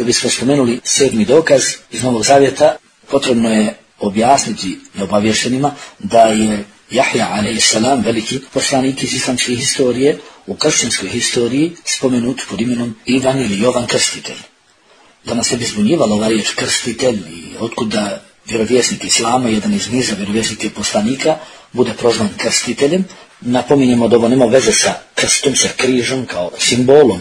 Da bismo spomenuli sedmi dokaz iz Novog Zavjeta, potrebno je objasniti neobavještenima da je Jahja a.s. veliki poslanik iz islamske historije u kršćanskoj historiji spomenut pod imenom Ivan ili Jovan Krstitelj. Da nas se bi zbunjivala ova riječ krstitelj i otkuda vjerovjesnik Islama, jedan iz niza vjerovjesnika poslanika, bude prozvan krstiteljem, napominjemo da ovo nema veze sa krstom, sa križom kao simbolom.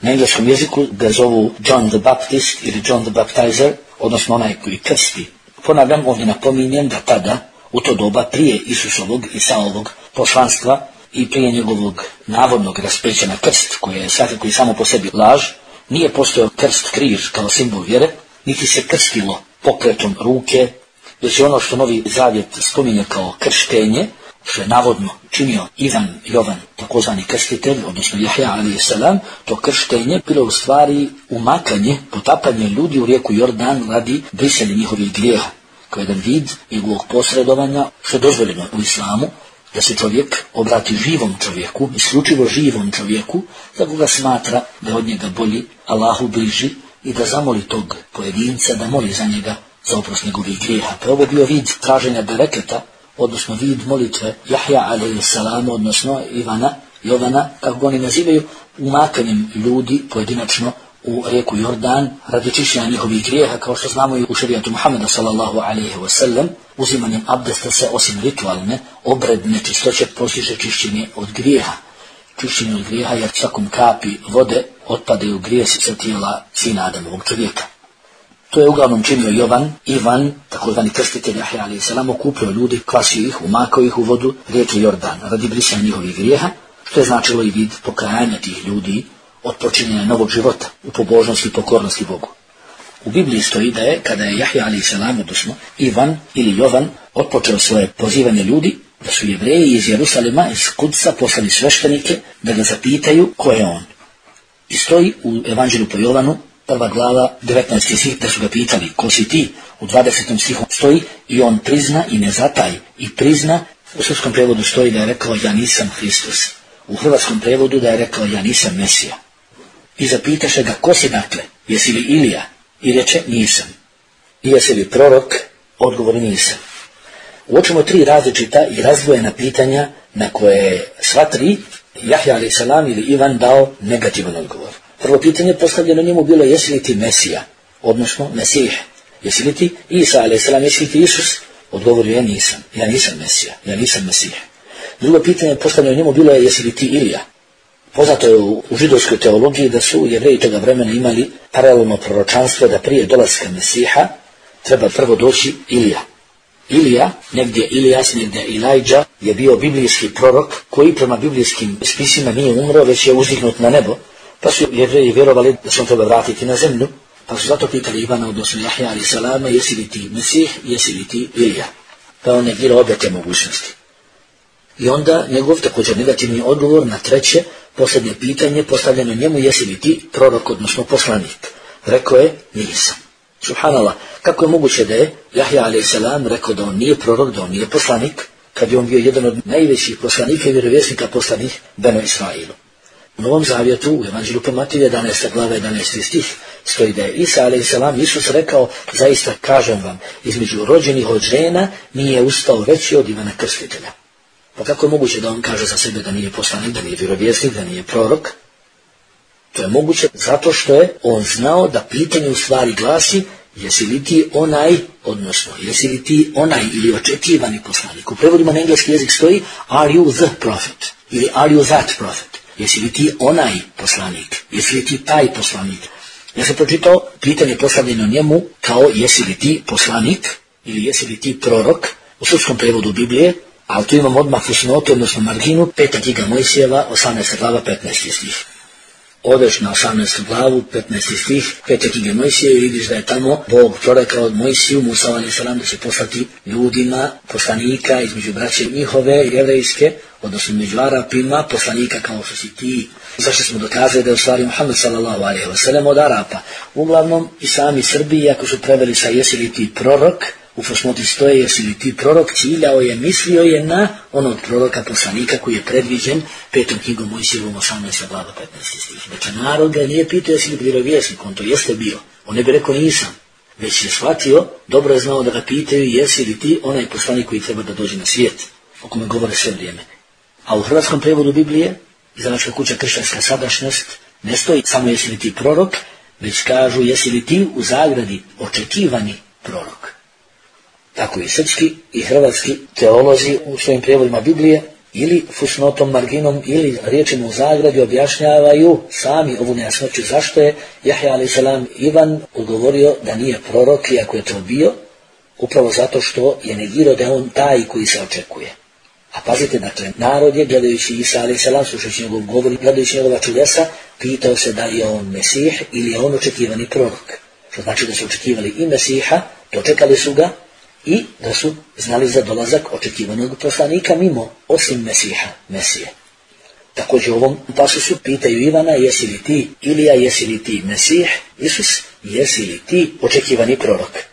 Na engleskom jeziku ga zovu John the Baptist ili John the Baptizer, odnosno onaj koji krsti. Ponavljam, ovdje napominjem da tada, u to doba, prije Isusovog i Saovog poslanstva i prije njegovog navodnog raspeća na krst, koji je svakako i samo po sebi laž, nije postojao krst križ kao simbol vjere, niti se krstilo pokretom ruke, već je ono što Novi Zavjet spominje kao krštenje, što je navodno činio Ivan Jovan, takozvani krstitelj, odnosno Jahja salam, to krštenje bilo u stvari umakanje, potapanje ljudi u rijeku Jordan radi brisanje njihovih grijeha, kao jedan vid njegovog posredovanja, što je dozvoljeno u islamu, da se čovjek obrati živom čovjeku, isključivo živom čovjeku, da koga smatra da od njega bolji, Allahu bliži i da zamoli tog pojedinca da moli za njega za oprost njegovih grijeha. Pa ovo bio vid traženja bereketa, odnosno vid molitve Jahja salam, odnosno Ivana, Jovana, kako oni nazivaju, umakanjem ljudi pojedinačno u rijeku Jordan radi čišćenja njihovih grijeha, kao što znamo i u šarijatu Muhammeda sallallahu alaihi wasallam, uzimanjem abdesta se osim ritualne, obredne čistoće postiže čišćenje od grijeha. Čišćenje od grijeha jer svakom kapi vode otpadaju grijesi sa tijela sina Adamovog čovjeka. To je uglavnom činio Jovan, Ivan, takozvani krstitelj Jahja alaih salam, okupio ljudi, kvasio ih, umakao ih u vodu rijeke Jordan radi brisanja njihovih grijeha, što je značilo i vid pokajanja tih ljudi od počinjenja novog života u pobožnosti i pokornosti Bogu. U Bibliji stoji da je, kada je Jahja alaih salam, odnosno Ivan ili Jovan, otpočeo svoje pozivanje ljudi, da su jevreji iz Jerusalima, iz Kudca, poslali sveštenike da ga zapitaju ko je on. I stoji u Evanđelju po Jovanu, prva glava, 19. stih, da su ga pitali, ko si ti? U 20. stihu stoji i on prizna i ne zataj i prizna. U srpskom prevodu stoji da je rekao, ja nisam Hristos. U hrvatskom prevodu da je rekao, ja nisam Mesija. I zapitaše ga, ko si dakle? Jesi li Ilija? I reče, nisam. I jesi li prorok? Odgovor nisam. Uočimo tri različita i razdvojena pitanja na koje sva tri Jahja salam ili Ivan dao negativan odgovor. Prvo pitanje postavljeno njemu bilo jesi li ti Mesija, odnosno Mesih. Jesi li ti Isa ali jesi li ti Isus? Odgovorio ja nisam, ja nisam Mesija, ja nisam Mesih. Drugo pitanje postavljeno njemu bilo je jesi li ti Ilija. Poznato je u, židovskoj teologiji da su jevreji toga vremena imali paralelno proročanstvo da prije dolaska Mesiha treba prvo doći Ilija. Ilija, negdje Ilijas, negdje Ilajđa, je bio biblijski prorok koji prema biblijskim spisima nije umro, već je uzdignut na nebo. Pa su jevreji vjerovali da se on treba vratiti na zemlju, pa su zato pitali Ivana, odnosno Jahja ali salama, jesi li ti Mesih, jesi li ti Ilija. Pa on negirao obje te mogućnosti. I onda njegov također negativni odgovor na treće, posljednje pitanje postavljeno njemu, jesi li ti prorok, odnosno poslanik. Rekao je, nisam. Subhanallah, kako je moguće da je Jahja a.s. rekao da on nije prorok, da on nije poslanik, kad je on bio jedan od najvećih poslanika i vjerovjesnika poslanih Beno Israilu. U Novom Zavjetu, u Evanđelju po Matiju 11. glava 11. stih, stoji da je Isa a.s. Isus rekao, zaista kažem vam, između rođenih od žena nije ustao veći od Ivana Krstitelja. Pa kako je moguće da on kaže za sebe da nije poslanik, da nije vjerovjesnik, da nije prorok? To je moguće zato što je on znao da pitanje u stvari glasi jesi li ti onaj, odnosno jesi li ti onaj ili očekivani poslanik. U prevodima na engleski jezik stoji are you the prophet ili are you that prophet. Jesi li ti onaj poslanik, jesi li ti taj poslanik. Ja sam pročitao pitanje postavljeno njemu kao jesi li ti poslanik ili jesi li ti prorok u srpskom prevodu Biblije, ali tu imam odmah fusnotu, odnosno marginu, peta knjiga Mojsijeva, 18. glava, 15. stih odeš na 18. glavu, 15. stih, pete knjige Mojsije i vidiš da je tamo Bog prorekao od Mojsiju, Musa salam da će poslati ljudima, poslanika između braće njihove, jevrejske, odnosno među Arapima, poslanika kao što si ti. Zašto smo dokazali da je u stvari Muhammed sallallahu alaihi wa sallam od Arapa. Uglavnom i sami Srbiji, ako su preveli sa jesi li ti prorok, u fosmoti stoje, jesi li ti prorok, ciljao je, mislio je na onog proroka poslanika koji je predviđen petom knjigom Mojsijevom 18. glava 15. stih. Dakle, narod ga nije pitao jesi li vjerovjesnik, on to jeste bio. On ne bi rekao nisam, već je shvatio, dobro je znao da ga pitaju jesi li ti onaj poslanik koji treba da dođe na svijet, o kome govore sve vrijeme. A u hrvatskom prevodu Biblije, naša kuća kršćanska sadašnjost, ne stoji samo jesi li ti prorok, već kažu jesi li ti u zagradi očekivani prorok. Tako i srpski i hrvatski teolozi u svojim prijevodima Biblije ili fusnotom, marginom ili riječima u zagradi objašnjavaju sami ovu nejasnoću zašto je Jahja a.s. Ivan odgovorio da nije prorok iako je to bio upravo zato što je negirao da je on taj koji se očekuje. A pazite, dakle, narod je, gledajući Isa a.s. slušajući njegov govor, gledajući njegova čudesa, pitao se da je on Mesih ili je on očekivani prorok. Što znači da su očekivali i Mesiha, dočekali su ga i da su znali za dolazak očekivanog poslanika mimo, osim Mesiha, Mesije. Također u ovom pasusu pitaju Ivana, jesi li ti Ilija, jesi li ti Mesih, Isus, jesi li ti očekivani prorok.